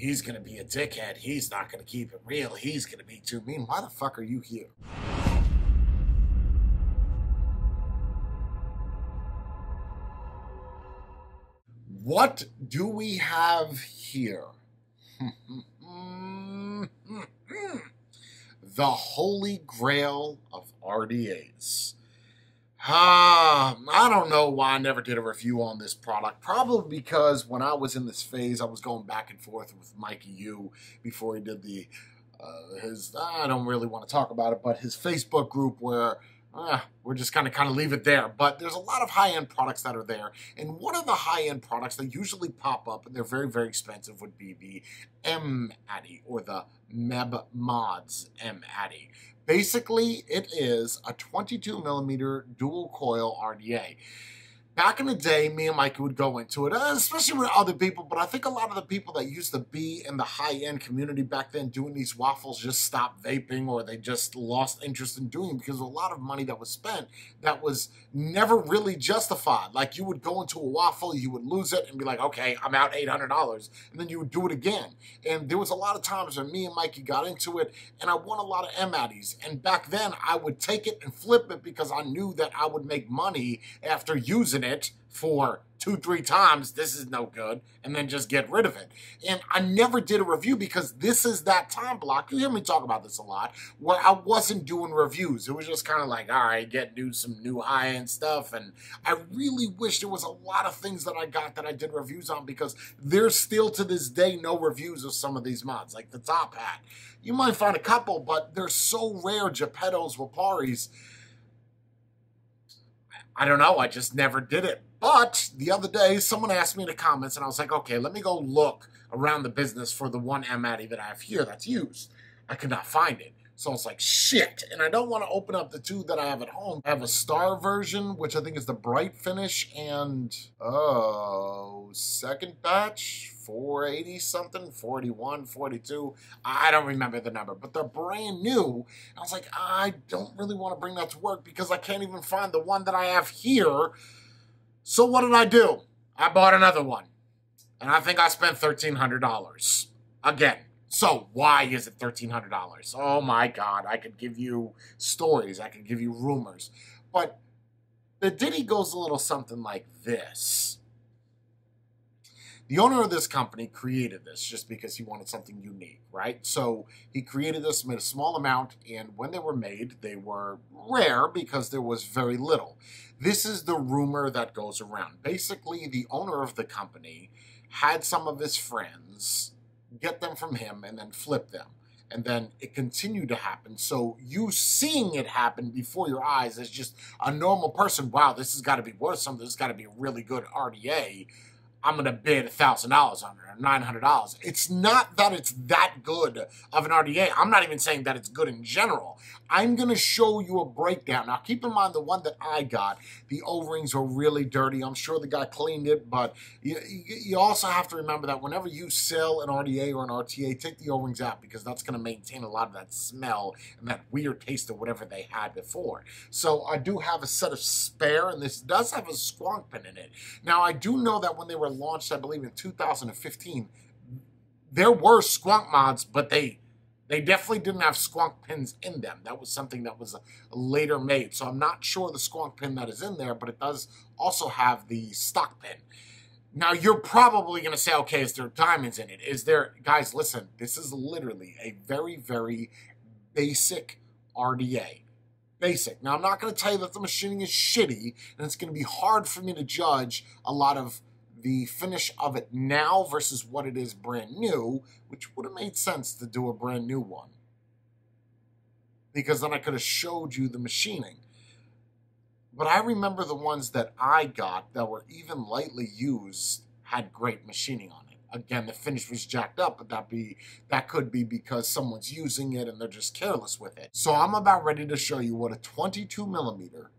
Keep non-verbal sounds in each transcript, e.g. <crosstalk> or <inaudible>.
he's going to be a dickhead. He's not going to keep it real. He's going to be too mean. Why the fuck are you here? What do we have here? <laughs> the holy grail of RDAs. Ah, I don't know why I never did a review on this product. Probably because when I was in this phase, I was going back and forth with Mikey U before he did the uh, his. I don't really want to talk about it, but his Facebook group where uh, we're just going to kind of leave it there. But there's a lot of high end products that are there. And one of the high end products that usually pop up, and they're very, very expensive, would be the M Atty or the Meb Mods M Atty. Basically, it is a 22 millimeter dual coil RDA back in the day, me and Mikey would go into it, uh, especially with other people. But I think a lot of the people that used to be in the high end community back then doing these waffles just stopped vaping or they just lost interest in doing because a lot of money that was spent that was never really justified. Like you would go into a waffle, you would lose it and be like, okay, I'm out $800. And then you would do it again. And there was a lot of times when me and Mikey got into it and I won a lot of M Atties. And back then I would take it and flip it because I knew that I would make money after using it it for two, three times, this is no good, and then just get rid of it. And I never did a review because this is that time block. You hear me talk about this a lot, where I wasn't doing reviews. It was just kind of like, all right, get new some new high end stuff. And I really wish there was a lot of things that I got that I did reviews on because there's still to this day no reviews of some of these mods, like the top hat. You might find a couple, but they're so rare, Geppettos, Waparis I don't know. I just never did it. But the other day, someone asked me in the comments, and I was like, okay, let me go look around the business for the one M Atty that I have here that's used. I could not find it. So I was like, shit. And I don't want to open up the two that I have at home. I have a star version, which I think is the bright finish, and oh, second batch, 480 something, 41, 42. I don't remember the number, but they're brand new. I was like, I don't really want to bring that to work because I can't even find the one that I have here. So what did I do? I bought another one. And I think I spent $1,300. Again, so why is it $1,300? Oh my God, I could give you stories, I could give you rumors. But the ditty goes a little something like this. The owner of this company created this just because he wanted something unique, right? So he created this, made a small amount, and when they were made, they were rare because there was very little. This is the rumor that goes around. Basically, the owner of the company had some of his friends get them from him, and then flip them. And then it continued to happen. So you seeing it happen before your eyes as just a normal person, wow, this has got to be worth something. This has got to be a really good RDA. I'm going to bid $1,000 on it or $900. It's not that it's that good of an RDA. I'm not even saying that it's good in general. I'm going to show you a breakdown. Now, keep in mind the one that I got, the O-rings were really dirty. I'm sure the guy cleaned it, but you, you also have to remember that whenever you sell an RDA or an RTA, take the O-rings out because that's going to maintain a lot of that smell and that weird taste of whatever they had before. So I do have a set of spare, and this does have a squonk pin in it. Now, I do know that when they were launched, I believe, in 2015, there were squonk mods, but they they definitely didn't have squonk pins in them. That was something that was later made. So I'm not sure the squonk pin that is in there, but it does also have the stock pin. Now you're probably going to say, okay, is there diamonds in it? Is there, guys, listen, this is literally a very, very basic RDA. Basic. Now I'm not going to tell you that the machining is shitty and it's going to be hard for me to judge a lot of the finish of it now versus what it is brand new, which would have made sense to do a brand new one. Because then I could have showed you the machining. But I remember the ones that I got that were even lightly used had great machining on it. Again, the finish was jacked up, but that be that could be because someone's using it and they're just careless with it. So I'm about ready to show you what a 22 millimeter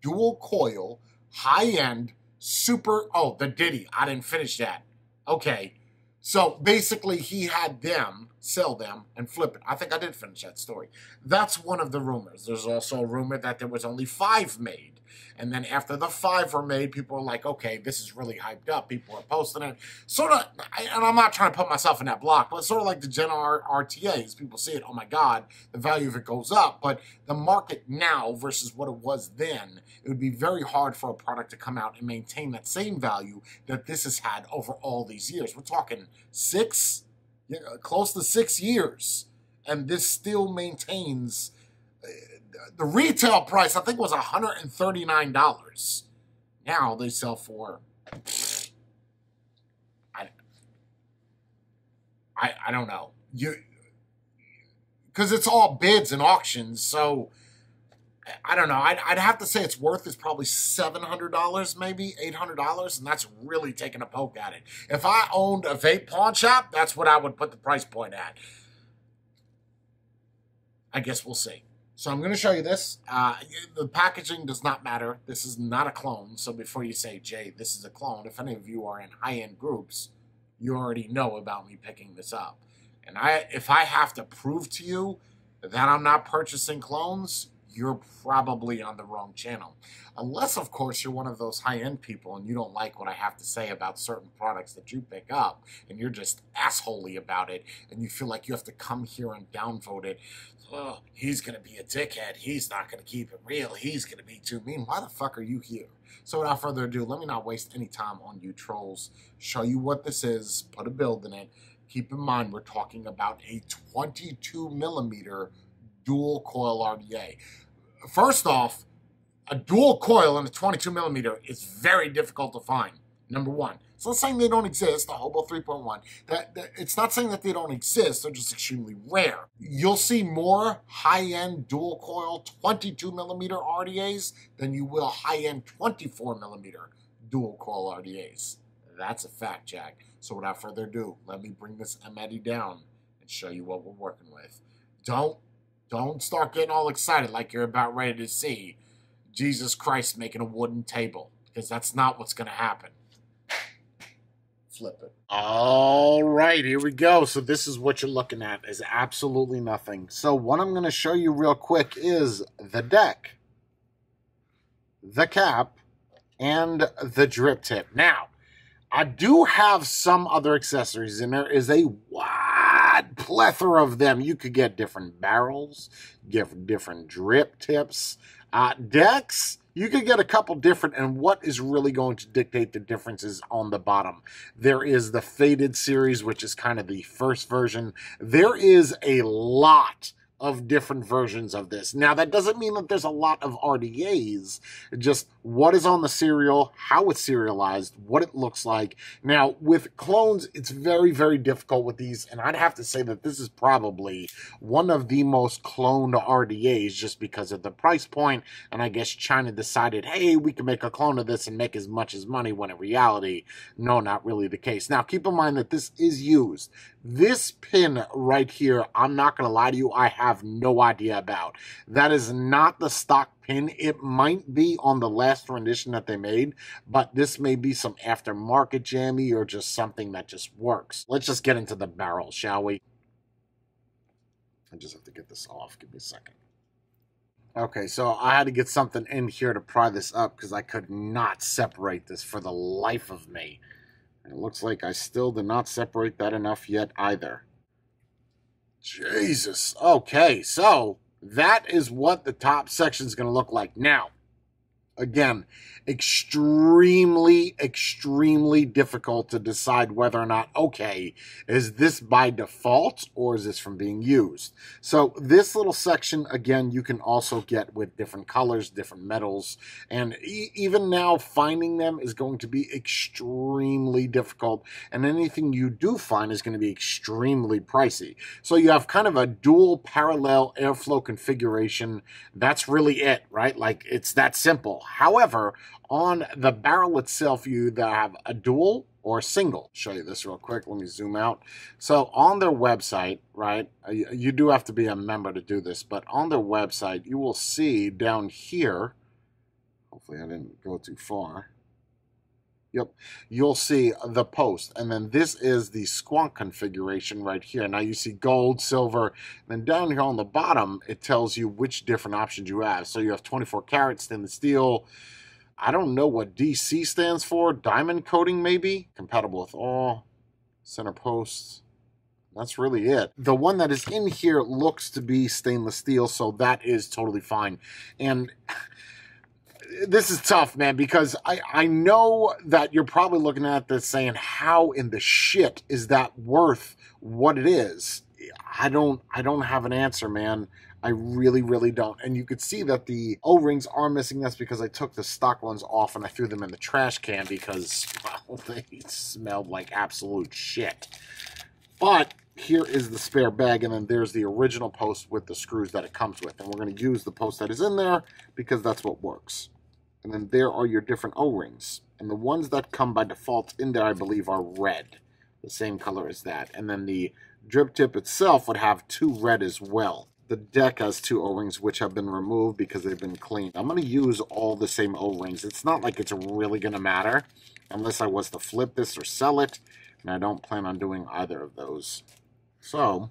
dual coil high end super. Oh, the Diddy. I didn't finish that. Okay. So basically, he had them sell them and flip it. I think I did finish that story. That's one of the rumors. There's also a rumor that there was only five made. And then after the five were made, people were like, okay, this is really hyped up. People are posting it. Sort of, and I'm not trying to put myself in that block, but sort of like the Jenna RTAs. People see it, oh my God, the value of it goes up. But the market now versus what it was then, it would be very hard for a product to come out and maintain that same value that this has had over all these years. We're talking six, close to six years. And this still maintains the retail price, I think, was $139. Now they sell for. I, I, I don't know. You because it's all bids and auctions, so I don't know. I'd, I'd have to say its worth is probably seven hundred dollars, maybe eight hundred dollars, and that's really taking a poke at it. If I owned a vape pawn shop, that's what I would put the price point at. I guess we'll see. So I'm going to show you this. Uh, the packaging does not matter. This is not a clone. So before you say, Jay, this is a clone, if any of you are in high-end groups, you already know about me picking this up. And I, if I have to prove to you that I'm not purchasing clones, you're probably on the wrong channel. Unless, of course, you're one of those high end people and you don't like what I have to say about certain products that you pick up and you're just assholey about it and you feel like you have to come here and downvote it. Oh, he's going to be a dickhead. He's not going to keep it real. He's going to be too mean. Why the fuck are you here? So, without further ado, let me not waste any time on you trolls. Show you what this is, put a build in it. Keep in mind, we're talking about a 22 millimeter dual coil RDA first off, a dual coil in a 22 millimeter is very difficult to find. Number one. So it's saying they don't exist, the Hobo 3.1. That, that, it's not saying that they don't exist, they're just extremely rare. You'll see more high-end dual coil 22 millimeter RDAs than you will high-end 24 millimeter dual coil RDAs. That's a fact, Jack. So without further ado, let me bring this M down and show you what we're working with. Don't don't start getting all excited like you're about ready to see Jesus Christ making a wooden table, because that's not what's going to happen. Flip it. All right, here we go. So this is what you're looking at is absolutely nothing. So what I'm going to show you real quick is the deck, the cap, and the drip tip. Now, I do have some other accessories, and there is a plethora of them. You could get different barrels, get different drip tips, uh, decks. You could get a couple different, and what is really going to dictate the differences on the bottom? There is the Faded series, which is kind of the first version. There is a lot of different versions of this. Now, that doesn't mean that there's a lot of RDAs, just what is on the serial, how it's serialized, what it looks like. Now, with clones, it's very, very difficult with these, and I'd have to say that this is probably one of the most cloned RDAs just because of the price point, and I guess China decided, hey, we can make a clone of this and make as much as money, when in reality, no, not really the case. Now, keep in mind that this is used. This pin right here, I'm not going to lie to you, I have no idea about. That is not the stock pin. It might be on the last rendition that they made, but this may be some aftermarket jammy or just something that just works. Let's just get into the barrel, shall we? I just have to get this off. Give me a second. Okay, so I had to get something in here to pry this up because I could not separate this for the life of me. It looks like I still did not separate that enough yet either. Jesus. Okay, so that is what the top section is going to look like. Now, again, extremely, extremely difficult to decide whether or not, okay, is this by default or is this from being used? So this little section, again, you can also get with different colors, different metals, and e even now finding them is going to be extremely difficult, and anything you do find is going to be extremely pricey. So you have kind of a dual parallel airflow configuration. That's really it, right? Like, it's that simple. However, on the barrel itself, you either have a dual or single. Show you this real quick. Let me zoom out. So on their website, right, uh, you do have to be a member to do this, but on their website, you will see down here, hopefully I didn't go too far, Yep, you'll see the post. And then this is the squonk configuration right here. Now you see gold, silver, and then down here on the bottom, it tells you which different options you have. So you have 24 karat stainless steel. I don't know what DC stands for. Diamond coating, maybe? Compatible with all. Center posts. That's really it. The one that is in here looks to be stainless steel, so that is totally fine. And this is tough, man, because I, I know that you're probably looking at this saying, how in the shit is that worth what it is? I don't I don't have an answer, man. I really, really don't. And you could see that the O-rings are missing. That's because I took the stock ones off and I threw them in the trash can because, <laughs> well, they smelled like absolute shit. But here is the spare bag, and then there's the original post with the screws that it comes with. And we're going to use the post that is in there because that's what works. And then there are your different O-rings. And the ones that come by default in there, I believe, are red. The same color as that. And then the drip tip itself would have two red as well. The deck has two O-rings which have been removed because they've been cleaned. I'm going to use all the same O-rings. It's not like it's really going to matter unless I was to flip this or sell it. And I don't plan on doing either of those. So,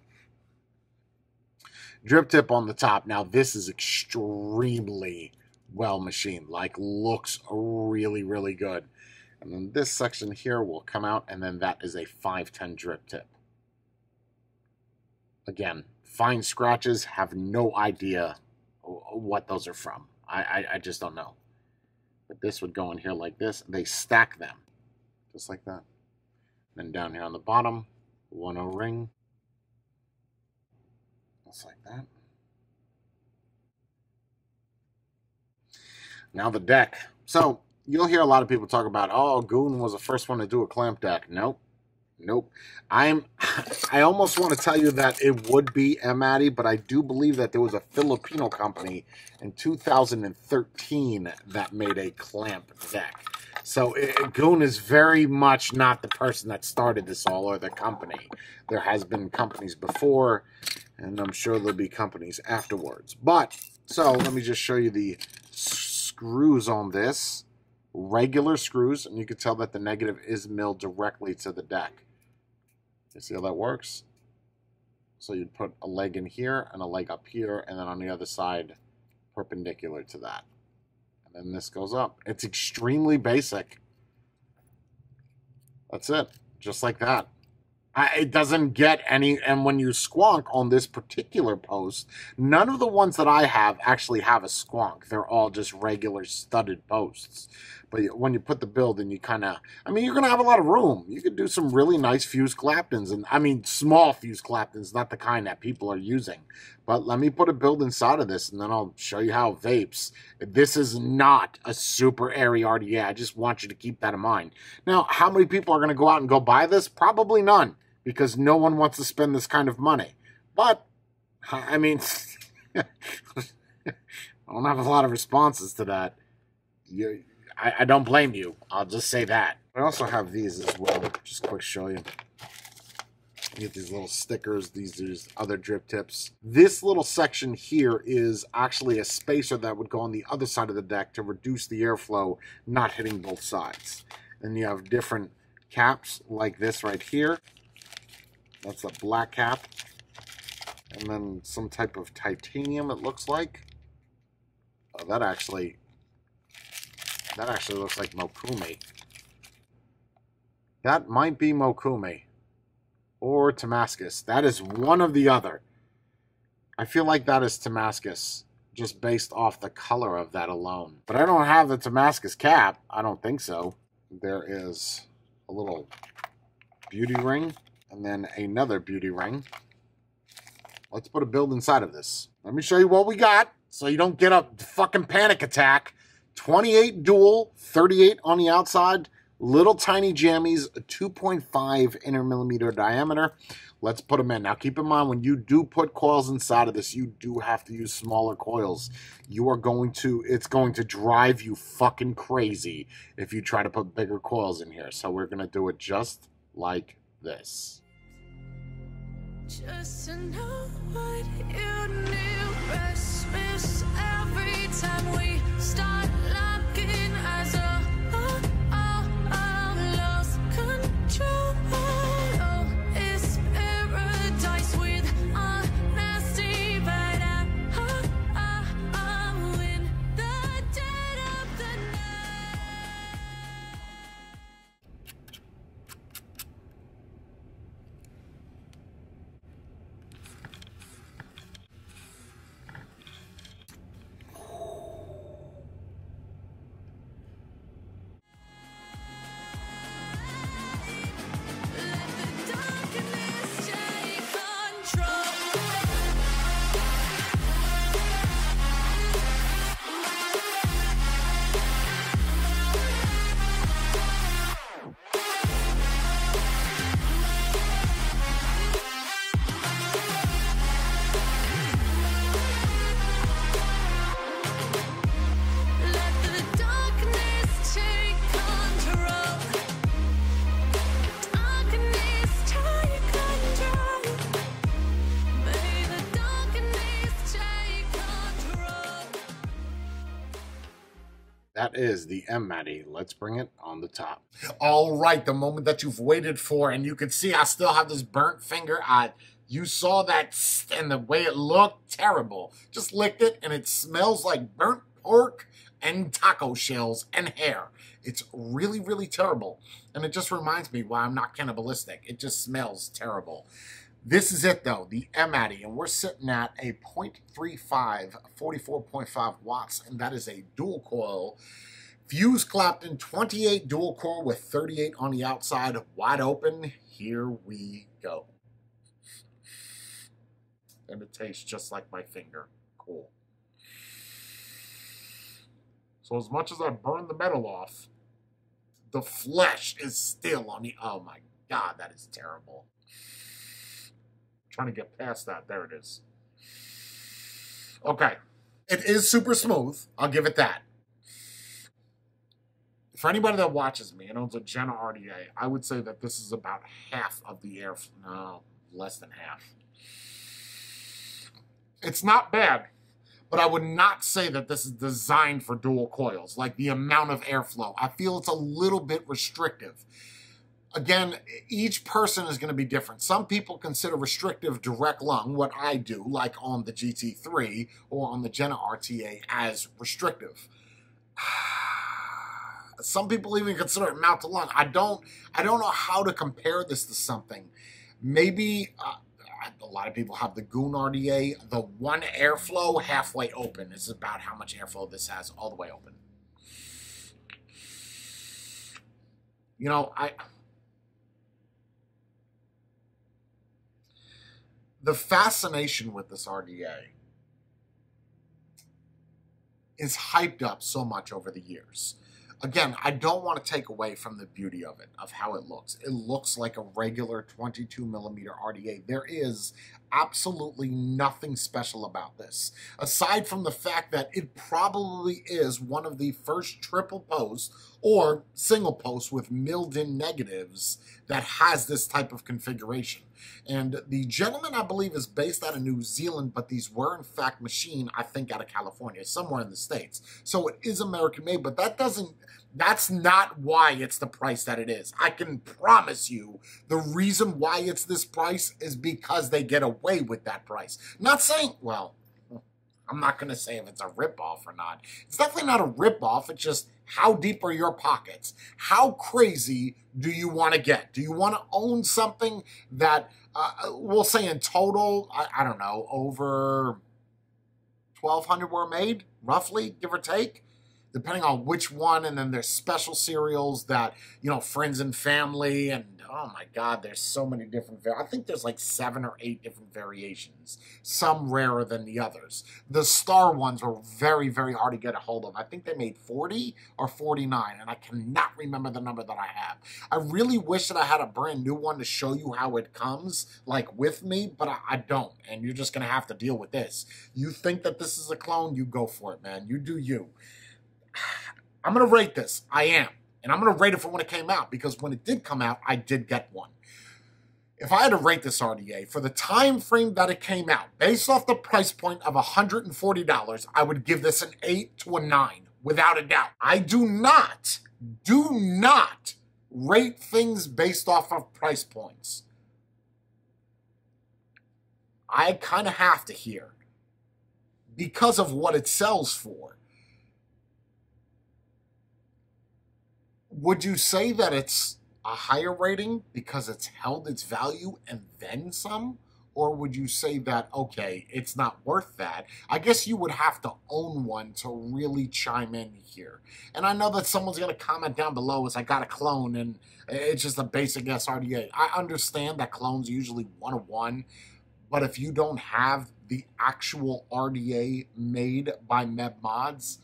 drip tip on the top. Now, this is extremely well machined. Like, looks really, really good. And then this section here will come out, and then that is a 510 drip tip. Again, fine scratches, have no idea what those are from. I, I, I just don't know. But this would go in here like this. They stack them, just like that. Then down here on the bottom, one O-ring, just like that. Now the deck. So you'll hear a lot of people talk about, oh, Goon was the first one to do a clamp deck. Nope. Nope. I'm <laughs> I almost want to tell you that it would be M-Atty, but I do believe that there was a Filipino company in 2013 that made a clamp deck. So it, Goon is very much not the person that started this all or the company. There has been companies before, and I'm sure there'll be companies afterwards. But so let me just show you the screws on this regular screws, and you can tell that the negative is milled directly to the deck. You see how that works? So you'd put a leg in here and a leg up here, and then on the other side, perpendicular to that. And then this goes up. It's extremely basic. That's it. Just like that. I, it doesn't get any, and when you squonk on this particular post, none of the ones that I have actually have a squonk. They're all just regular studded posts. But when you put the build in, you kind of, I mean, you're going to have a lot of room. You could do some really nice fused Claptons, and I mean, small fused Claptons, not the kind that people are using. But let me put a build inside of this, and then I'll show you how vapes. This is not a super airy RDA. I just want you to keep that in mind. Now, how many people are going to go out and go buy this? Probably none because no one wants to spend this kind of money. But, I mean, <laughs> I don't have a lot of responses to that. You, I, I don't blame you. I'll just say that. I also have these as well. Just quick show you. You get these little stickers, these, these other drip tips. This little section here is actually a spacer that would go on the other side of the deck to reduce the airflow not hitting both sides. And you have different caps like this right here that's a black cap. And then some type of titanium, it looks like. Oh, that actually, that actually looks like Mokume. That might be Mokume. Or Damascus. That is one of the other. I feel like that is Damascus, just based off the color of that alone. But I don't have the Damascus cap. I don't think so. There is a little beauty ring and then another beauty ring. Let's put a build inside of this. Let me show you what we got so you don't get a fucking panic attack. 28 dual, 38 on the outside, little tiny jammies, 2.5 inner millimeter diameter. Let's put them in. Now keep in mind when you do put coils inside of this, you do have to use smaller coils. You are going to, it's going to drive you fucking crazy if you try to put bigger coils in here. So we're going to do it just like this. Just to know what you knew Christmas every time we start That is the M Atty. Let's bring it on the top. All right, the moment that you've waited for, and you can see I still have this burnt finger. I you saw that and the way it looked terrible. Just licked it, and it smells like burnt pork and taco shells and hair. It's really, really terrible. And it just reminds me why I'm not cannibalistic. It just smells terrible. This is it though, the M-Atty, and we're sitting at a 0.35, 44.5 watts, and that is a dual coil. Fuse clapped Clapton 28 dual core with 38 on the outside, wide open. Here we go. And it tastes just like my finger. Cool. So as much as I burn the metal off, the flesh is still on the. Oh my god, that is terrible. Trying to get past that. There it is. Okay. It is super smooth. I'll give it that. For anybody that watches me and owns a Jenna RDA, I would say that this is about half of the air. No, less than half. It's not bad but I would not say that this is designed for dual coils, like the amount of airflow. I feel it's a little bit restrictive. Again, each person is going to be different. Some people consider restrictive direct lung, what I do, like on the GT3 or on the Jenna RTA, as restrictive. <sighs> Some people even consider it mouth to lung. I don't. I don't know how to compare this to something. Maybe uh, a lot of people have the Goon RDA. The one airflow halfway open is about how much airflow this has all the way open. You know, I. The fascination with this RDA is hyped up so much over the years again, I don't want to take away from the beauty of it, of how it looks. It looks like a regular 22 millimeter RDA. There is absolutely nothing special about this, aside from the fact that it probably is one of the first triple post or single post with milled in negatives that has this type of configuration. And the gentleman, I believe, is based out of New Zealand, but these were in fact machined, I think, out of California, somewhere in the States. So it is American made, but that doesn't that's not why it's the price that it is. I can promise you the reason why it's this price is because they get away with that price. Not saying, well, I'm not going to say if it's a ripoff or not. It's definitely not a ripoff. It's just how deep are your pockets? How crazy do you want to get? Do you want to own something that, uh, we'll say in total, I, I don't know, over 1,200 were made, roughly, give or take? Depending on which one, and then there's special serials that you know friends and family, and oh my god, there's so many different. I think there's like seven or eight different variations, some rarer than the others. The star ones were very very hard to get a hold of. I think they made 40 or 49, and I cannot remember the number that I have. I really wish that I had a brand new one to show you how it comes, like with me, but I, I don't, and you're just gonna have to deal with this. You think that this is a clone? You go for it, man. You do you. I'm going to rate this. I am. And I'm going to rate it for when it came out because when it did come out, I did get one. If I had to rate this RDA for the time frame that it came out, based off the price point of $140, I would give this an 8 to a 9 without a doubt. I do not, do not rate things based off of price points. I kind of have to here because of what it sells for. Would you say that it's a higher rating because it's held its value and then some? Or would you say that, okay, it's not worth that? I guess you would have to own one to really chime in here. And I know that someone's going to comment down below as I got a clone and it's just a basic SRDA. I understand that clones usually one of one, but if you don't have the actual RDA made by Meb Mods,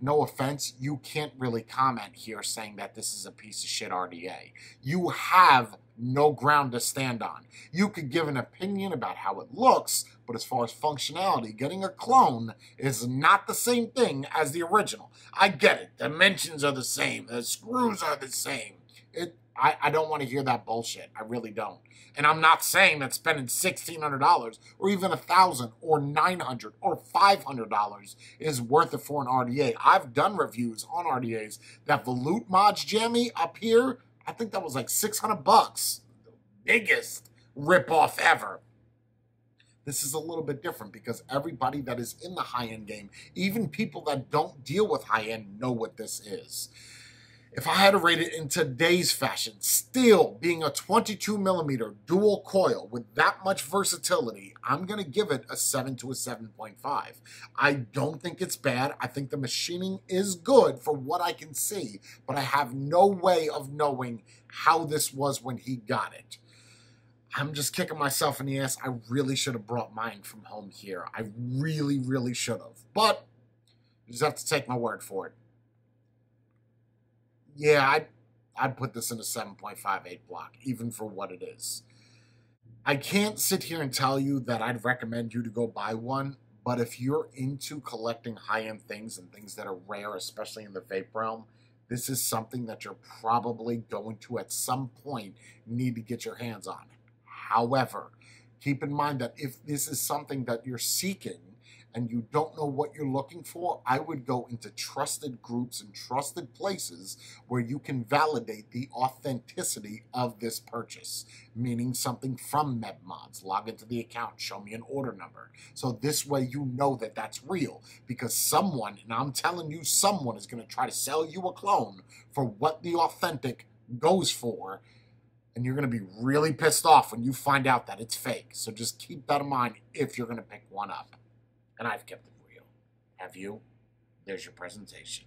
no offense, you can't really comment here saying that this is a piece of shit RDA. You have no ground to stand on. You could give an opinion about how it looks, but as far as functionality, getting a clone is not the same thing as the original. I get it. Dimensions are the same. The screws are the same. It I, I don't want to hear that bullshit. I really don't. And I'm not saying that spending $1,600 or even a 1000 or 900 or $500 is worth it for an RDA. I've done reviews on RDAs. That Volute Mods Jammy up here, I think that was like 600 bucks. The biggest ripoff ever. This is a little bit different because everybody that is in the high end game, even people that don't deal with high end, know what this is. If I had to rate it in today's fashion, still being a 22 millimeter dual coil with that much versatility, I'm going to give it a 7 to a 7.5. I don't think it's bad. I think the machining is good for what I can see, but I have no way of knowing how this was when he got it. I'm just kicking myself in the ass. I really should have brought mine from home here. I really, really should have. But you just have to take my word for it yeah, I'd, I'd put this in a 7.58 block, even for what it is. I can't sit here and tell you that I'd recommend you to go buy one, but if you're into collecting high end things and things that are rare, especially in the vape realm, this is something that you're probably going to at some point need to get your hands on. However, keep in mind that if this is something that you're seeking, and you don't know what you're looking for, I would go into trusted groups and trusted places where you can validate the authenticity of this purchase, meaning something from MebMods. Log into the account, show me an order number. So this way you know that that's real because someone, and I'm telling you, someone is going to try to sell you a clone for what the authentic goes for. And you're going to be really pissed off when you find out that it's fake. So just keep that in mind if you're going to pick one up and I've kept it real. Have you? There's your presentation.